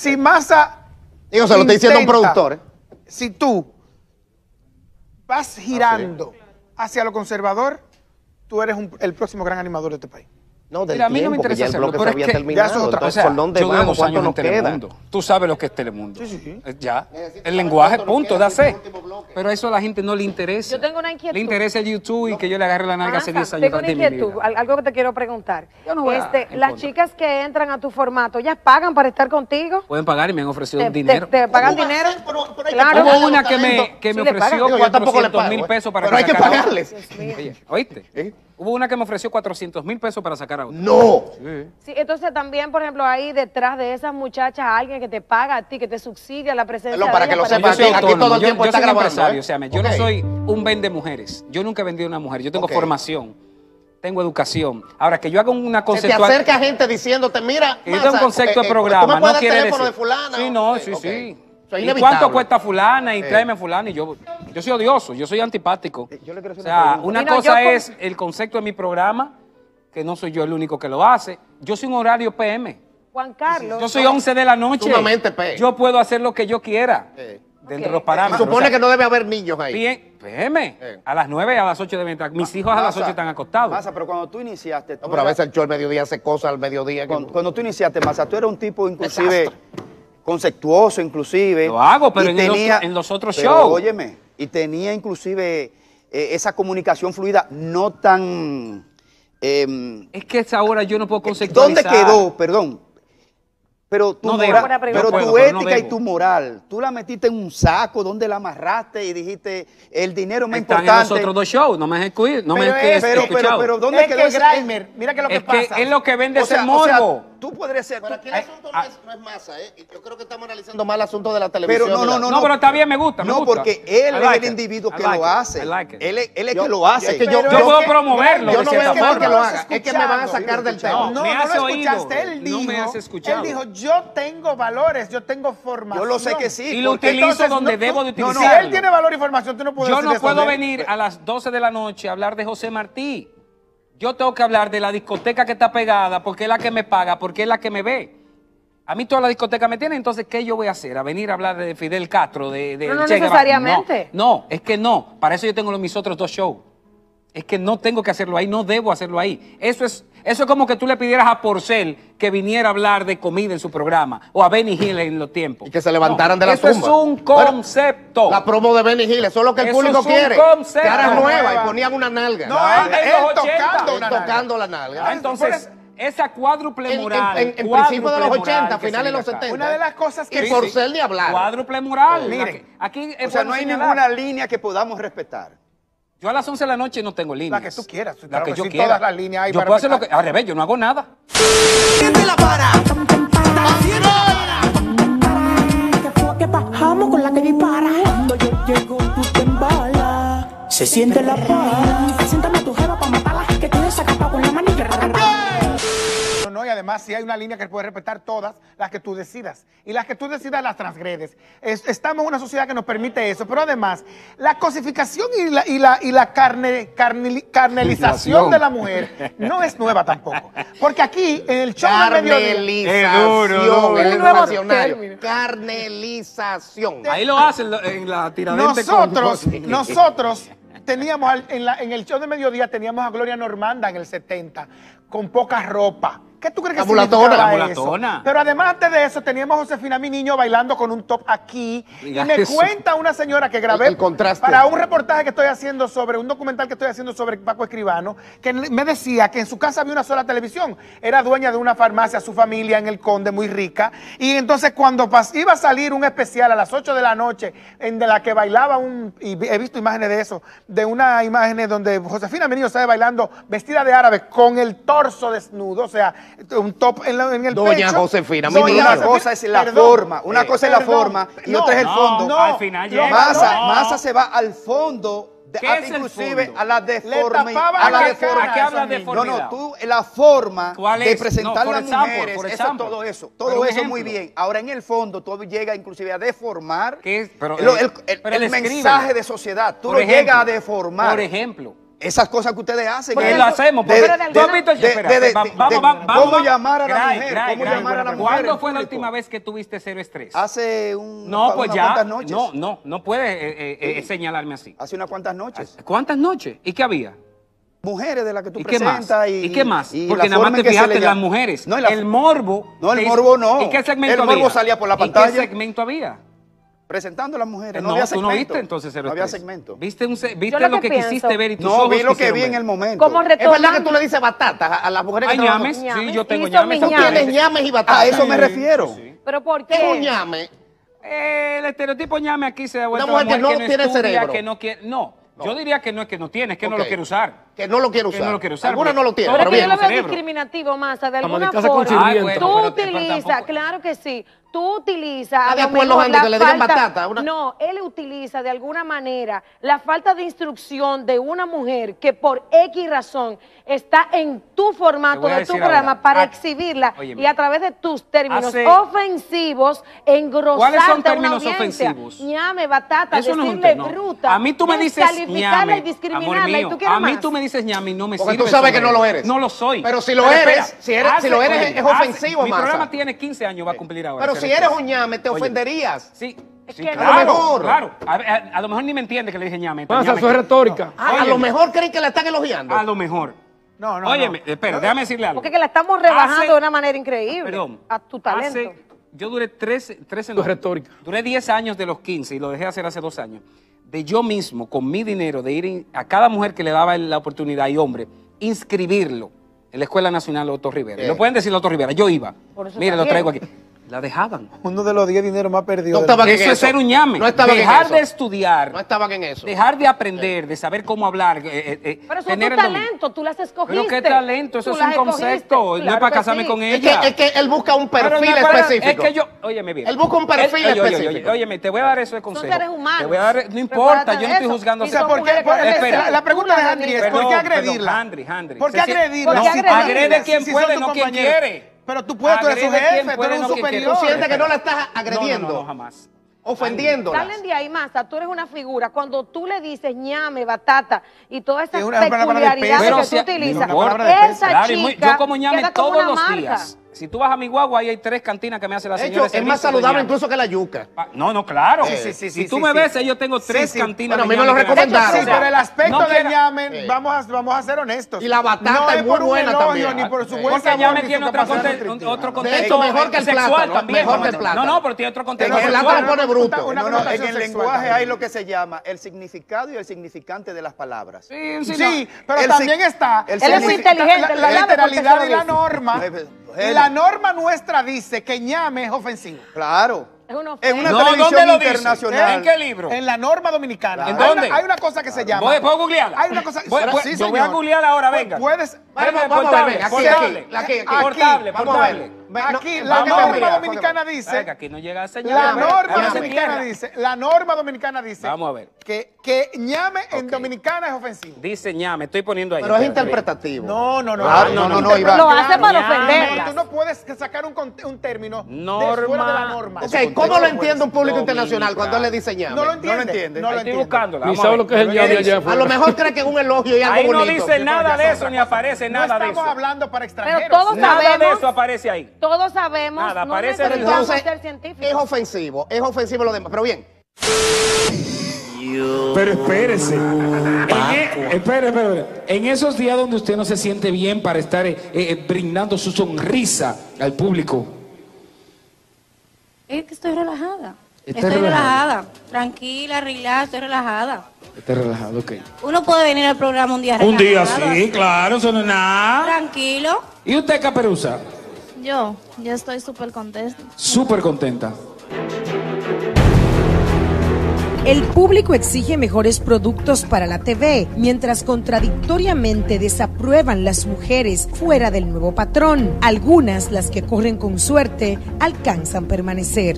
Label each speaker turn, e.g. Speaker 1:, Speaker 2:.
Speaker 1: si Massa.
Speaker 2: Digo, se lo estoy diciendo a un productor, ¿eh?
Speaker 1: Si tú vas girando hacia lo conservador, tú eres un- el próximo gran animador de este país.
Speaker 2: No, del
Speaker 3: Mira, a mí no me
Speaker 2: que
Speaker 3: interesa hacerlo,
Speaker 2: bloque
Speaker 3: pero
Speaker 2: se
Speaker 3: es
Speaker 2: había
Speaker 3: que
Speaker 2: terminado.
Speaker 1: ya eso es otra
Speaker 3: sea,
Speaker 2: ¿por dónde
Speaker 3: yo duré
Speaker 2: vamos?
Speaker 3: dos años
Speaker 2: ¿Cuánto
Speaker 3: en
Speaker 2: nos queda?
Speaker 3: Telemundo. Tú sabes lo que es Telemundo.
Speaker 1: Sí, sí.
Speaker 3: Eh, Ya.
Speaker 2: Necesito
Speaker 3: El lenguaje, punto, da
Speaker 2: bloque.
Speaker 3: Pero eso a la gente no le interesa.
Speaker 4: Yo tengo una inquietud.
Speaker 3: Le interesa el YouTube y que yo le agarre la nalga hace
Speaker 4: Ajá,
Speaker 3: 10 años
Speaker 4: Tengo una inquietud, algo que te quiero preguntar.
Speaker 3: Yo no voy a-
Speaker 4: Este, las chicas que entran a tu formato, ¿ellas pagan para estar contigo?
Speaker 3: Pueden pagar y me han ofrecido
Speaker 4: ¿Te,
Speaker 3: dinero.
Speaker 4: te- te pagan
Speaker 2: ¿Cómo va a
Speaker 4: dinero?
Speaker 2: Pero- pero que
Speaker 4: claro.
Speaker 3: Hubo una que me, que me
Speaker 4: Sí
Speaker 3: ofreció
Speaker 2: Digo, yo tampoco le
Speaker 3: 400
Speaker 2: pago,
Speaker 3: mil
Speaker 2: ¿eh?
Speaker 3: pesos para
Speaker 2: Pero hay que pagarles.
Speaker 3: Oye, ¿Oíste?
Speaker 2: ¿Eh?
Speaker 3: Hubo una que me ofreció 400 mil pesos para sacar a otro.
Speaker 2: No.
Speaker 4: Sí, entonces también, por ejemplo, ahí detrás de esas muchachas alguien que te paga a ti, que te subsidia la presencia
Speaker 2: Perdón, para
Speaker 4: de
Speaker 2: que lo
Speaker 3: Yo
Speaker 2: sepa,
Speaker 3: soy
Speaker 2: aquí- todo el
Speaker 3: yo-
Speaker 2: tiempo
Speaker 3: yo
Speaker 2: está
Speaker 3: soy
Speaker 2: grabando,
Speaker 3: empresario,
Speaker 2: ¿eh?
Speaker 3: o sea, yo no soy un vende mujeres. Yo nunca he vendido una mujer. Yo tengo formación, tengo educación. Ahora que yo hago una
Speaker 2: Se te
Speaker 3: conceptual...
Speaker 2: acerca gente diciéndote, mira,
Speaker 3: Yo tengo un concepto
Speaker 2: eh,
Speaker 3: de
Speaker 2: eh,
Speaker 3: programa,
Speaker 2: ¿Tú me
Speaker 3: no quiere
Speaker 2: el teléfono
Speaker 3: decir.
Speaker 2: de fulana?
Speaker 3: Sí, no, sí, sí. ¿Y
Speaker 2: inevitable.
Speaker 3: cuánto cuesta fulana? Y
Speaker 2: Eh.
Speaker 3: tráeme fulana y yo, yo soy odioso, yo soy antipático.
Speaker 2: yo le quiero
Speaker 3: o
Speaker 2: una
Speaker 3: sea, una
Speaker 4: Mira,
Speaker 3: cosa
Speaker 4: yo
Speaker 3: es el concepto de mi programa, que no soy yo el único que lo hace. Yo soy un horario PM.
Speaker 4: Juan Carlos.
Speaker 3: Yo soy 11 de la noche.
Speaker 2: Sumamente P.
Speaker 3: Yo puedo hacer lo que yo quiera.
Speaker 2: Eh.
Speaker 3: Dentro de los
Speaker 2: Se
Speaker 3: parámetros.
Speaker 2: supone
Speaker 3: O sea,
Speaker 2: que no debe haber niños ahí.
Speaker 3: Bien, PM.
Speaker 2: Eh.
Speaker 3: A las 9 y a las 8 deben estar. Mis hijos a las
Speaker 5: Massa,
Speaker 3: 8 están acostados.
Speaker 5: Massa, pero cuando tú iniciaste, tú
Speaker 2: No, pero a veces el show al mediodía hace cosas al mediodía. que-
Speaker 5: cuando, cuando tú iniciaste, Massa, tú eras un tipo inclusive. Conceptuoso, inclusive.
Speaker 3: Lo hago, pero
Speaker 5: y
Speaker 3: en el otro- en los otros
Speaker 5: pero,
Speaker 3: shows.
Speaker 5: Óyeme, y tenía inclusive eh, esa comunicación fluida no tan... em,
Speaker 3: Es que esa hora yo no puedo
Speaker 5: ¿Dónde
Speaker 3: conceptualizar.
Speaker 5: quedó? Perdón. Pero tu,
Speaker 3: No
Speaker 5: moral- pero tu
Speaker 3: puedo, pero no
Speaker 5: ética y tu moral, tú la metiste en un saco donde la amarraste y dijiste, el dinero más
Speaker 3: Están en
Speaker 5: importante.
Speaker 3: los otros dos shows. No me has escuchado. No me
Speaker 1: Pero
Speaker 3: has
Speaker 1: es-
Speaker 5: pero, pero, pero, ¿dónde
Speaker 1: es
Speaker 5: quedó
Speaker 1: que
Speaker 5: ese-
Speaker 1: Grimer, mira que lo que
Speaker 3: es que
Speaker 1: pasa.
Speaker 3: es lo que vende
Speaker 5: O
Speaker 3: ese
Speaker 5: sea, o sea,
Speaker 3: morbo.
Speaker 5: Tú podrías ser...
Speaker 2: Pero aquí el asunto no es, no es masa, ¿eh? Yo creo que estamos analizando mal el asunto de la
Speaker 5: Pero
Speaker 2: televisión.
Speaker 5: no,
Speaker 2: y la-
Speaker 5: no, no,
Speaker 3: No, pero está bien, me gusta, me
Speaker 5: no,
Speaker 3: gusta.
Speaker 5: porque él
Speaker 3: I
Speaker 5: es el individuo
Speaker 3: I
Speaker 5: que
Speaker 3: like
Speaker 5: lo hace. Él es, él es
Speaker 2: Yo-
Speaker 5: que lo hace.
Speaker 2: es que yo,
Speaker 1: Pero
Speaker 3: puedo
Speaker 1: que-
Speaker 3: promoverlo
Speaker 2: Yo no pedir que lo haga. Es que me van a sacar del
Speaker 1: No,
Speaker 2: tema.
Speaker 1: no,
Speaker 3: me
Speaker 1: no
Speaker 3: oído.
Speaker 1: escuchaste. Él
Speaker 3: No
Speaker 1: dijo,
Speaker 3: me has escuchado.
Speaker 1: Él dijo, yo tengo valores, yo tengo formación.
Speaker 5: Yo lo sé que sí.
Speaker 3: Y lo utilizo donde
Speaker 1: no-
Speaker 3: debo de
Speaker 1: no, no,
Speaker 3: utilizarlo.
Speaker 1: Si él tiene valor y formación, tú no puedes
Speaker 3: Yo no puedo venir a las 12 de la noche a hablar de José Martí. Yo tengo que hablar de la discoteca que está pegada, porque es la que me paga, porque es la que me ve. A mí toda la discoteca me tiene, entonces, ¿qué yo voy a hacer? ¿A venir a hablar de Fidel Castro? De, de
Speaker 4: No, no
Speaker 3: Che
Speaker 4: necesariamente.
Speaker 3: No, no, es que no. Para eso yo tengo mis otros dos shows. Es que no tengo que hacerlo ahí, no debo hacerlo ahí. Eso es, eso es como que tú le pidieras a Porcel que viniera a hablar de comida en su programa, o a Benny Hill en los tiempos.
Speaker 2: Y que se levantaran de la
Speaker 3: eso
Speaker 2: tumba.
Speaker 3: es un
Speaker 2: Bueno,
Speaker 3: concepto.
Speaker 2: La promo de Benny Hill, eso es lo que el
Speaker 3: Eso
Speaker 2: público
Speaker 3: es un
Speaker 2: quiere.
Speaker 3: concepto.
Speaker 2: Caras nuevas
Speaker 1: Nueva.
Speaker 2: y ponían una nalga.
Speaker 1: No,
Speaker 3: Ah,
Speaker 1: él,
Speaker 3: en
Speaker 1: él
Speaker 3: los 80.
Speaker 1: tocando
Speaker 2: Él la nalga.
Speaker 3: Ah, entonces, esa cuádruple moral.
Speaker 2: en- en- en
Speaker 3: cuádruple
Speaker 2: principio de los
Speaker 3: moral
Speaker 2: 80,
Speaker 3: que
Speaker 2: finales de los
Speaker 3: vive acá.
Speaker 2: 70.
Speaker 1: Una de las cosas que
Speaker 2: Y
Speaker 1: sí-
Speaker 2: por ser ni hablar.
Speaker 3: Cuádruple moral.
Speaker 1: Miren,
Speaker 3: Aquí- aquí
Speaker 5: O sea, no hay
Speaker 3: señalar.
Speaker 5: ninguna línea que podamos respetar.
Speaker 3: Yo a las 11 de la noche no tengo líneas.
Speaker 1: La que tú quieras,
Speaker 3: La
Speaker 1: claro
Speaker 3: que
Speaker 1: que
Speaker 3: yo
Speaker 1: sí,
Speaker 3: quiera.
Speaker 1: todas las líneas hay
Speaker 3: yo
Speaker 1: para
Speaker 3: puedo hacer lo que. Al revés, yo no hago nada.
Speaker 6: Fue que bajamos con la que dispara. Cuando yo llego, tú te embalas. Se siente la paz. Siéntame a tu jeva para matarla. Que tú desacatado con la manilla.
Speaker 1: Además si hay una línea que puedes respetar todas, las que tú decidas. Y las que tú decidas las transgredes. Es- estamos en una sociedad que nos permite eso. Pero además, la cosificación y la, y la, y la carne, carneli- carnelización de la mujer no es nueva tampoco. Porque aquí, en el show del mediodía...
Speaker 2: Carnelización.
Speaker 3: Ahí lo hacen en la tiradente
Speaker 1: Nosotros,
Speaker 3: con-
Speaker 1: nosotros teníamos en, la- en el show de mediodía teníamos a Gloria Normanda en el 70 con poca ropa. ¿Qué tú crees que significaba
Speaker 3: la
Speaker 1: eso?
Speaker 3: mulatona.
Speaker 1: Pero además de eso, teníamos a Josefina, mi niño, bailando con un top aquí.
Speaker 3: Diga
Speaker 1: y me
Speaker 3: eso.
Speaker 1: cuenta una señora que grabé
Speaker 2: El- el contraste.
Speaker 1: para un reportaje que estoy haciendo sobre, un documental que estoy haciendo sobre Paco Escribano, que me decía que en su casa había una sola televisión. Era dueña de una farmacia, su familia en el Conde, muy rica. Y entonces cuando iba a salir un especial a las 8 de la noche, en de la que bailaba un, y he visto imágenes de eso, de una imagen donde Josefina mi niño sale bailando vestida de árabe con el torso desnudo, o sea, un top en, la- en el
Speaker 2: Doña
Speaker 1: pecho.
Speaker 2: Josefina, mi
Speaker 1: Doña
Speaker 2: niño.
Speaker 5: Una cosa es la
Speaker 1: perdón,
Speaker 5: forma, una
Speaker 1: eh,
Speaker 5: cosa es la
Speaker 1: perdón,
Speaker 5: forma y
Speaker 1: no,
Speaker 5: otra es el fondo.
Speaker 3: no, al final llega.
Speaker 5: Masa,
Speaker 3: No.
Speaker 5: Masa se va al fondo, de,
Speaker 3: ¿Qué
Speaker 5: a-
Speaker 3: es el
Speaker 5: inclusive
Speaker 3: fondo?
Speaker 5: a la deformidad. A la
Speaker 1: la
Speaker 5: deformidad.
Speaker 1: cara
Speaker 3: ¿A qué
Speaker 1: a
Speaker 3: hablas
Speaker 1: esos
Speaker 3: de.
Speaker 5: No, no, tú, la forma
Speaker 3: ¿Cuál
Speaker 5: de
Speaker 3: es?
Speaker 5: presentar
Speaker 3: No,
Speaker 5: las
Speaker 3: example,
Speaker 5: mujeres, eso, todo eso, todo eso muy bien. Ahora en el fondo tú llegas inclusive a deformar
Speaker 3: ¿Qué es? Pero,
Speaker 5: el,
Speaker 3: eh,
Speaker 5: el- el-
Speaker 3: pero
Speaker 5: el
Speaker 3: descríbelo.
Speaker 5: mensaje de sociedad. Tú
Speaker 3: Por
Speaker 5: lo
Speaker 3: ejemplo,
Speaker 5: llegas a deformar.
Speaker 3: Por ejemplo,
Speaker 5: Esas cosas que ustedes hacen.
Speaker 3: Porque
Speaker 5: es
Speaker 3: lo hacemos.
Speaker 5: de- de- ¿Cómo llamar a la mujer? ¿Cómo llamar a la mujer?
Speaker 3: ¿Cuándo fue la última vez que tuviste cero estrés?
Speaker 5: Hace un,
Speaker 3: No, pues
Speaker 5: unas
Speaker 3: ya.
Speaker 5: cuantas noches.
Speaker 3: No, no, no puedes eh, eh, eh, señalarme así.
Speaker 5: Hace unas cuantas noches.
Speaker 3: ¿Cuántas noches? ¿Y qué había?
Speaker 5: Mujeres de las que tú
Speaker 3: ¿Y más?
Speaker 5: presentas. Y,
Speaker 3: ¿Y qué más?
Speaker 5: y
Speaker 3: Porque nada más te fijaste en las mujeres.
Speaker 5: No, y la-
Speaker 3: el morbo.
Speaker 5: No, el morbo no.
Speaker 3: ¿Y qué segmento
Speaker 5: El morbo
Speaker 3: había?
Speaker 5: salía por la
Speaker 3: ¿Y
Speaker 5: pantalla.
Speaker 3: qué segmento había?
Speaker 5: Presentando a las mujeres. No,
Speaker 3: no,
Speaker 5: había
Speaker 3: tú no
Speaker 5: segmento.
Speaker 3: viste entonces cero
Speaker 5: No había segmento.
Speaker 3: ¿Viste, un se- viste
Speaker 4: lo
Speaker 3: lo,
Speaker 4: que
Speaker 3: que,
Speaker 4: pienso-
Speaker 3: quisiste ver y tus
Speaker 5: No,
Speaker 3: ojos
Speaker 5: vi lo que vi en
Speaker 3: ver?
Speaker 5: el momento.
Speaker 4: Como
Speaker 2: Es verdad que tú le dices batata a, las mujeres
Speaker 3: Hay
Speaker 2: que
Speaker 3: ñames,
Speaker 4: Ñames.
Speaker 3: sí, yo tengo ñames
Speaker 2: Tú tienes ñames y batatas.
Speaker 5: A eso me refiero.
Speaker 4: ¿Pero por
Speaker 2: ¿Qué es un ñame?
Speaker 3: Eh, el estereotipo ñame aquí se da vuelta
Speaker 2: Una mujer que no tiene
Speaker 3: estudia,
Speaker 2: cerebro.
Speaker 3: que no quiere, no, yo diría que no es que no tiene, es que no
Speaker 2: Ok.
Speaker 3: lo quiere usar.
Speaker 2: Que no lo quiere
Speaker 3: Que
Speaker 2: usar.
Speaker 3: no lo quiere usar,
Speaker 2: Algunas
Speaker 3: porque
Speaker 2: no lo tienen.
Speaker 3: todo
Speaker 4: Pero
Speaker 2: Pero
Speaker 4: es que yo lo veo
Speaker 3: cerebro.
Speaker 4: discriminativo, Masa, de alguna forma.
Speaker 3: Ay,
Speaker 4: tú
Speaker 3: bueno, pero
Speaker 4: utilizas, claro que sí, tú utilizas
Speaker 2: ¿Está
Speaker 4: a
Speaker 2: de acuerdo,
Speaker 4: mejor
Speaker 2: que le digan
Speaker 4: falta-
Speaker 2: batata? Una-
Speaker 4: No, él utiliza de alguna manera la falta de instrucción de una mujer que por X razón está en tu formato de tu programa
Speaker 3: ahora.
Speaker 4: para
Speaker 3: Ah,
Speaker 4: exhibirla
Speaker 3: óyeme.
Speaker 4: y a través de tus términos
Speaker 3: Hace-
Speaker 4: ofensivos engrosarte
Speaker 3: ¿Cuáles son
Speaker 4: a una
Speaker 3: términos
Speaker 4: audiencia.
Speaker 3: ofensivos?
Speaker 4: ñame, batata,
Speaker 3: Eso no es
Speaker 4: decirle bruta,
Speaker 3: A mí tú me dices ñame,
Speaker 4: y discriminarla
Speaker 3: amor
Speaker 4: y
Speaker 3: mío,
Speaker 4: tú quieres
Speaker 3: a mí
Speaker 4: más.
Speaker 3: tú me dices ñame y no me
Speaker 2: Porque
Speaker 3: sirve
Speaker 2: tú sabes que no lo eres.
Speaker 3: No lo soy.
Speaker 2: Pero si lo eres, si eres- si lo eres, es ofensivo,
Speaker 3: Mi programa tiene 15 años, va a cumplir ahora.
Speaker 2: Si eres
Speaker 3: rechazo.
Speaker 2: un ñame, te
Speaker 3: Oye,
Speaker 2: ofenderías.
Speaker 3: Sí,
Speaker 4: Es
Speaker 3: sí,
Speaker 4: que no.
Speaker 3: claro,
Speaker 2: A lo mejor.
Speaker 3: claro. A, a- a lo mejor ni me entiende que le dije ñame.
Speaker 7: Pasa,
Speaker 3: ñame
Speaker 7: eso es retórica.
Speaker 2: Ah, a lo mejor creen que la están elogiando.
Speaker 3: A lo mejor.
Speaker 1: No, no,
Speaker 3: Óyeme,
Speaker 1: no.
Speaker 3: espera, déjame decirle algo.
Speaker 4: Porque que la estamos rebajando
Speaker 3: Hace-
Speaker 4: de una manera increíble.
Speaker 3: Perdón.
Speaker 4: A tu talento.
Speaker 3: Hace- yo duré 13, 13
Speaker 7: Esto es retórica.
Speaker 3: Duré 10 años de los 15 y lo dejé hacer hace dos años. De yo mismo, con mi dinero, de ir in- a cada mujer que le daba la oportunidad y hombre, inscribirlo en la Escuela Nacional Otto Rivera. Y Lo pueden decir Otto Rivera, yo iba. Mire, lo traigo aquí. La dejaban.
Speaker 1: Uno de los 10 dineros más perdidos.
Speaker 2: No
Speaker 1: del
Speaker 2: estaba en
Speaker 3: Eso es
Speaker 2: eso.
Speaker 3: ser un ñame.
Speaker 2: No estaban en
Speaker 3: Dejar
Speaker 2: eso.
Speaker 3: de estudiar.
Speaker 2: No estaban en eso.
Speaker 3: Dejar de aprender, de saber cómo hablar. eh, eh, eh,
Speaker 4: Pero eso es
Speaker 3: tener
Speaker 4: tu talento, tú las escogiste.
Speaker 3: Pero qué talento, eso
Speaker 4: Tú
Speaker 3: es un concepto. no es para casarme
Speaker 4: sí.
Speaker 3: con
Speaker 2: Es
Speaker 3: ella.
Speaker 2: que, es que él busca un perfil
Speaker 3: no es para-
Speaker 2: específico.
Speaker 3: Es que yo, óyeme bien.
Speaker 2: Él busca un perfil
Speaker 3: Él- oye, oye,
Speaker 2: específico.
Speaker 3: Oye, óyeme, te voy a dar eso de consejo.
Speaker 4: seres humanos.
Speaker 3: Te voy a dar, no importa, yo no estoy juzgando.
Speaker 1: O sea, ¿por qué? la, pregunta de Andri es, ¿por qué agredirla?
Speaker 3: Handry, Handry.
Speaker 1: ¿Por qué agredirla?
Speaker 3: Agrede quien puede, no quien quiere.
Speaker 1: Pero tú puedes, tú eres su jefe, tú eres un superior.
Speaker 2: Tú sientes que no la estás
Speaker 3: No, no,
Speaker 2: agrediendo,
Speaker 3: no, no, jamás.
Speaker 2: ofendiéndola.
Speaker 4: Salen de ahí, Masa, tú eres una figura. Cuando tú le dices ñame, batata y todas esas peculiaridades que tú utilizas, esa chica
Speaker 3: yo como ñame todos los días. Si tú vas a mi guagua, ahí hay tres cantinas que me hace la señora.
Speaker 2: hecho, es más saludable incluso que la yuca.
Speaker 3: Ah, No, no, claro.
Speaker 1: Sí, sí, sí,
Speaker 3: si tú
Speaker 1: sí,
Speaker 3: me
Speaker 1: sí.
Speaker 3: ves, yo tengo tres
Speaker 1: sí.
Speaker 3: cantinas
Speaker 2: Bueno, a mí me lo recomendaron.
Speaker 1: Sí, pero el aspecto
Speaker 3: No
Speaker 1: del ñamen, vamos, a, vamos a ser honestos.
Speaker 2: Y la batata
Speaker 1: no
Speaker 2: es muy
Speaker 1: por
Speaker 2: buena
Speaker 1: elogio,
Speaker 2: también.
Speaker 1: ni por su buen
Speaker 3: Porque
Speaker 1: sabor,
Speaker 3: ñame
Speaker 1: ni
Speaker 3: tiene otro,
Speaker 1: capacidad
Speaker 3: conte-
Speaker 1: nutritiva.
Speaker 3: otro contexto
Speaker 2: mejor que el
Speaker 3: sexual también.
Speaker 2: mejor que el
Speaker 3: No,
Speaker 2: plátano.
Speaker 3: no, pero tiene otro contexto
Speaker 2: El plátano pone bruto.
Speaker 5: No, no, en el lenguaje hay lo que se llama el significado y el significante de las palabras.
Speaker 3: Sí, sí,
Speaker 1: Sí,
Speaker 3: no.
Speaker 1: pero también está
Speaker 5: Él es muy
Speaker 4: inteligente,
Speaker 1: la, literalidad y la norma. La norma nuestra dice que ñame es ofensivo.
Speaker 5: Claro.
Speaker 4: Es una
Speaker 5: En una
Speaker 3: No,
Speaker 5: televisión
Speaker 3: ¿dónde lo dice?
Speaker 5: internacional.
Speaker 3: ¿En qué libro?
Speaker 1: En la norma dominicana.
Speaker 3: ¿En
Speaker 1: Hay
Speaker 3: dónde?
Speaker 1: una- Hay una cosa que se llama.
Speaker 3: ¿Puedo, puedo googlearla?
Speaker 1: Hay una cosa.
Speaker 3: Voy-
Speaker 1: sí,
Speaker 3: yo voy a
Speaker 1: señor.
Speaker 3: googlear ahora, venga.
Speaker 1: Puedes.
Speaker 2: Vamos, vamos a ver, aquí,
Speaker 3: portable.
Speaker 2: aquí, aquí, aquí.
Speaker 3: Portable,
Speaker 2: Vamos a ver.
Speaker 1: Aquí,
Speaker 2: no,
Speaker 1: la norma dominicana dice.
Speaker 3: que aquí no llega
Speaker 1: La norma dominicana dice. La norma dominicana dice.
Speaker 3: Vamos a ver.
Speaker 1: Que, que ñame en dominicana es ofensivo.
Speaker 3: Dice ñame, estoy poniendo ahí.
Speaker 2: Pero es interpretativo.
Speaker 1: No, no, no.
Speaker 5: Claro, no, no, no, Iván.
Speaker 4: Lo hace para ofenderlas.
Speaker 1: Tú no puedes sacar un, término de
Speaker 3: Norma.
Speaker 1: fuera de la norma.
Speaker 2: Ok, ¿cómo lo entiende un público internacional cuando él le dice ñame?
Speaker 1: No lo entiende.
Speaker 5: No lo entiende.
Speaker 1: No lo
Speaker 3: Estoy ver.
Speaker 7: lo que es el ñame allá
Speaker 3: dice-
Speaker 2: A
Speaker 7: afuera.
Speaker 2: lo mejor cree que es un elogio y algo
Speaker 3: Ahí no
Speaker 2: bonito.
Speaker 3: dice nada de
Speaker 1: es
Speaker 3: eso ni aparece
Speaker 1: No
Speaker 3: nada de
Speaker 1: estamos
Speaker 3: eso.
Speaker 1: hablando para extranjeros.
Speaker 4: todos
Speaker 3: Nada de eso aparece ahí.
Speaker 4: Todos sabemos.
Speaker 3: Nada,
Speaker 4: no
Speaker 3: parece
Speaker 2: entonces
Speaker 4: ser
Speaker 2: es ofensivo, es ofensivo lo demás. Pero bien,
Speaker 8: Pero espérese. En, e- espere, espere, espere. En esos días donde usted no se siente bien para estar eh, eh, brindando su sonrisa al público.
Speaker 9: Es que estoy relajada. Estoy
Speaker 8: relajada.
Speaker 9: relajada. Tranquila, relax, estoy relajada.
Speaker 8: Está relajado, ok.
Speaker 9: Uno puede venir al programa un día
Speaker 8: Un día
Speaker 9: relajado,
Speaker 8: sí, claro, eso no es nada.
Speaker 9: Tranquilo.
Speaker 8: ¿Y usted, Caperuza?
Speaker 9: Yo, yo estoy súper contenta.
Speaker 8: Súper contenta.
Speaker 10: El público exige mejores productos para la TV, mientras contradictoriamente desaprueban las mujeres fuera del nuevo patrón. Algunas, las que corren con suerte, alcanzan permanecer.